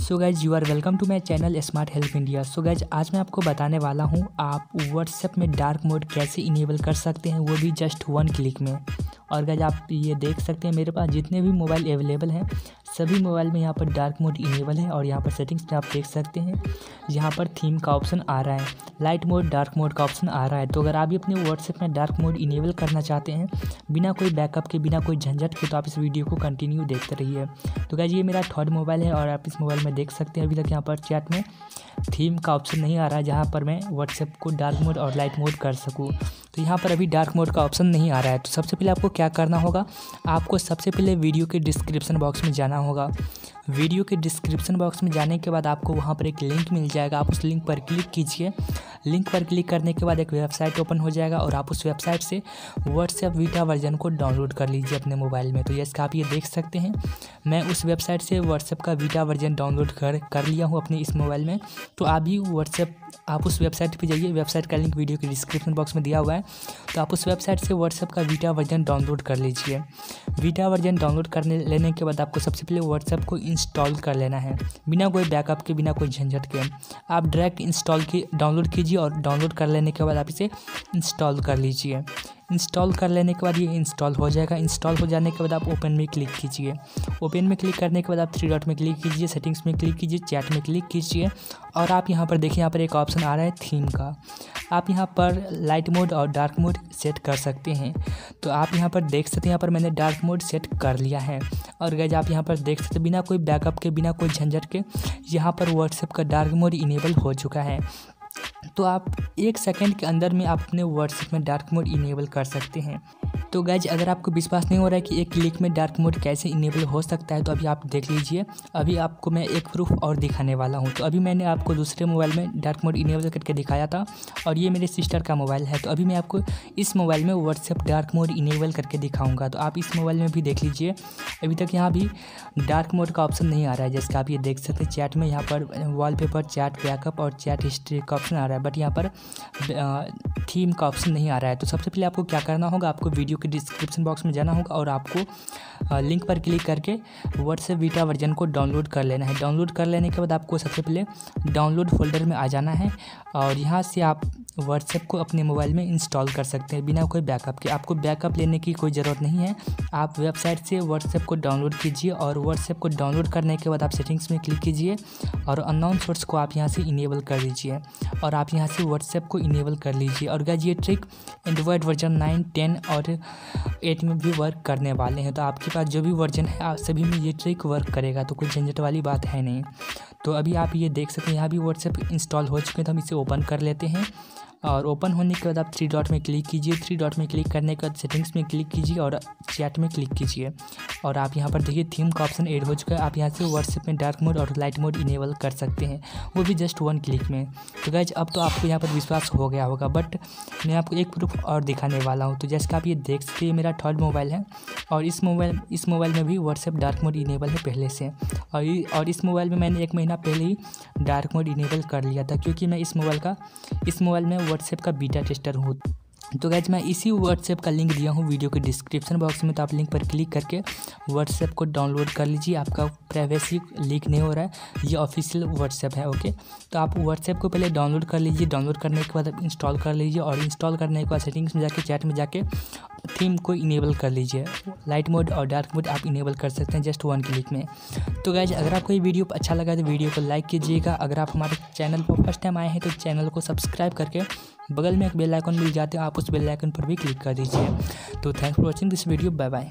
So guys you are welcome to my channel smart help India so guys आज मैं आपको बताने वाला हूँ, आप व्हाट्सएप में डार्क मोड कैसे इनेबल कर सकते हैं, वो भी जस्ट वन क्लिक में। और गैज आप ये देख सकते हैं, मेरे पास जितने भी मोबाइल अवेलेबल हैं सभी मोबाइल में यहाँ पर डार्क मोड इनेबल है और यहाँ पर सेटिंग्स में आप देख सकते हैं। यहाँ पर थीम का ऑप्शन आ रहा है। लाइट मोड, डार्क मोड का ऑप्शन आ रहा है। तो अगर आप भी अपने व्हाट्सएप में डार्क मोड इनेबल करना चाहते हैं, बिना कोई बैकअप के, बिना कोई झंझट के तो आप इस वीडियो को कंटिन्यू देखते रहिए। तो गैज ये मेरा थर्ड मोबाइल है और आप इस मोबाइल में देख सकते हैं अभी तक यहाँ पर चैट में। थीम का ऑप्शन नहीं आ रहा है, जहाँ पर मैं व्हाट्सएप को डार्क मोड और लाइट मोड कर सकूँ। तो यहाँ पर अभी डार्क मोड का ऑप्शन नहीं आ रहा है। तो सबसे पहले आपको क्या करना होगा, आपको सबसे पहले वीडियो के डिस्क्रिप्शन बॉक्स में जाना होगा। वीडियो के डिस्क्रिप्शन बॉक्स में जाने के बाद आपको वहाँ पर एक लिंक मिल जाएगा। आप उस लिंक पर क्लिक कीजिए। लिंक पर क्लिक करने के बाद एक वेबसाइट ओपन हो जाएगा और आप उस वेबसाइट से व्हाट्सएप वीटा वर्जन को डाउनलोड कर लीजिए अपने मोबाइल में। तो ये इसका आप ये देख सकते हैं? मैं उस वेबसाइट से व्हाट्सएप का वीटा वर्जन डाउनलोड कर कर लिया हूँ अपने इस मोबाइल में। तो आप भी व्हाट्सएप आप उस वेबसाइट पर जाइए। वेबसाइट का लिंक वीडियो के डिस्क्रिप्शन बॉक्स में दिया हुआ है। तो आप उस वेबसाइट से व्हाट्सएप का वीटा वर्जन डाउनलोड कर लीजिए। वीटा वर्जन डाउनलोड करने, लेने के बाद आपको सबसे पहले व्हाट्सएप को इंस्टॉल कर लेना है। बिना कोई बैकअप के, बिना कोई झंझट के। आप डायरेक्ट इंस्टॉल की डाउनलोड कीजिए और डाउनलोड कर लेने के बाद आप इसे इंस्टॉल कर लीजिए। इंस्टॉल कर लेने के बाद ये इंस्टॉल हो जाएगा। इंस्टॉल हो जाने के बाद आप ओपन में क्लिक कीजिए। ओपन में क्लिक करने के बाद आप थ्री डॉट में क्लिक कीजिए, सेटिंग्स में क्लिक कीजिए, चैट में क्लिक कीजिए और आप यहाँ पर देखिए, यहाँ पर एक ऑप्शन आ रहा है थीम का। आप यहाँ पर लाइट मोड और डार्क मोड सेट कर सकते हैं। तो आप यहाँ पर देख सकते हैं, यहाँ पर मैंने डार्क मोड सेट कर लिया है। और गैज आप यहाँ पर देख सकते बिना कोई बैकअप के, बिना कोई झंझट के, यहाँ पर व्हाट्सएप का डार्क मोड इनेबल हो चुका है। तो आप एक सेकंड के अंदर में आप अपने व्हाट्सएप में डार्क मोड इनेबल कर सकते हैं। तो गैज अगर आपको विश्वास नहीं हो रहा है कि एक क्लिक में डार्क मोड कैसे इनेबल हो सकता है तो अभी आप देख लीजिए। अभी आपको मैं एक प्रूफ और दिखाने वाला हूँ। तो अभी मैंने आपको दूसरे मोबाइल में डार्क मोड इनेबल करके दिखाया था, और ये मेरे सिस्टर का मोबाइल है। तो अभी मैं आपको इस मोबाइल में व्हाट्सएप डार्क मोड इनेबल करके दिखाऊँगा। तो आप इस मोबाइल में भी देख लीजिए। अभी तक यहाँ भी डार्क मोड का ऑप्शन नहीं आ रहा है जैसे आप ये देख सकते हैं। चैट में यहाँ पर वॉलपेपर चैट बैकअप और चैट हिस्ट्री का ऑप्शन आ रहा है। बट यहाँ पर थीम का ऑप्शन नहीं आ रहा है। तो सबसे पहले आपको क्या करना होगा, आपको वीडियो के डिस्क्रिप्शन बॉक्स में जाना होगा और आपको लिंक पर क्लिक करके व्हाट्सएप वीटा वर्जन को डाउनलोड कर लेना है। डाउनलोड कर लेने के बाद आपको सबसे पहले डाउनलोड फोल्डर में आ जाना है और यहाँ से आप व्हाट्सएप को अपने मोबाइल में इंस्टॉल कर सकते हैं बिना कोई बैकअप के। आपको बैकअप लेने की कोई ज़रूरत नहीं है। आप वेबसाइट से व्हाट्सएप को डाउनलोड कीजिए और व्हाट्सएप को डाउनलोड करने के बाद आप सेटिंग्स में क्लिक कीजिए और अननोन सोर्स को आप यहाँ से इनेबल कर लीजिए और आप यहाँ से व्हाट्सएप को इनेबल कर लीजिए। और गैज ये trick Android version nine ten और एट में भी वर्क करने वाले हैं तो आपके पास जो भी वर्जन है, आप सभी में ये ट्रिक वर्क करेगा तो कोई झंझट वाली बात है नहीं। तो अभी आप ये देख सकते हैं, यहाँ भी व्हाट्सएप इंस्टॉल हो चुके हैं तो हम इसे ओपन कर लेते हैं। और ओपन होने के बाद आप थ्री डॉट में क्लिक कीजिए। थ्री डॉट में क्लिक करने के बाद सेटिंग्स में क्लिक कीजिए और चैट में क्लिक कीजिए। और आप यहाँ पर देखिए थीम का ऑप्शन ऐड हो चुका है। आप यहाँ से व्हाट्सएप में डार्क मोड और लाइट मोड इनेबल कर सकते हैं। वो भी जस्ट वन क्लिक में। तो गैज अब तो आपको यहाँ पर विश्वास हो गया होगा बट मैं आपको एक प्रूफ और दिखाने वाला हूँ। तो जैसे आप ये देख सकते मेरा थर्ड मोबाइल है और इस मोबाइल इस मोबाइल में भी व्हाट्सएप डार्क मोड इनेबल है पहले से। और और इस मोबाइल में मैंने एक महीना पहले ही डार्क मोड इनेबल कर लिया था, क्योंकि मैं इस मोबाइल का इस मोबाइल में व्हाट्सएप का बीटा टेस्टर हूँ। तो गैज मैं इसी व्हाट्सएप का लिंक दिया हूँ वीडियो के डिस्क्रिप्शन बॉक्स में तो आप लिंक पर क्लिक करके व्हाट्सएप को डाउनलोड कर लीजिए। आपका प्राइवेसी लीक नहीं हो रहा है, ये ऑफिशियल व्हाट्सएप है ओके तो आप व्हाट्सएप को पहले डाउनलोड कर लीजिए। डाउनलोड करने के बाद इंस्टॉल कर लीजिए और इंस्टॉल करने के बाद सेटिंग्स में जाके चैट में जाके थीम को इनेबल कर लीजिए। लाइट मोड और डार्क मोड आप इनेबल कर सकते हैं जस्ट वन क्लिक में। तो गैज अगर आपको ये वीडियो अच्छा लगा तो वीडियो को लाइक कीजिएगा। अगर आप हमारे चैनल पर फ़र्स्ट टाइम आए हैं तो चैनल को सब्सक्राइब करके बगल में एक बेल आइकन मिल जाते हैं, आप उस बेल आइकन पर भी क्लिक कर दीजिए। तो thanks for watching this video bye bye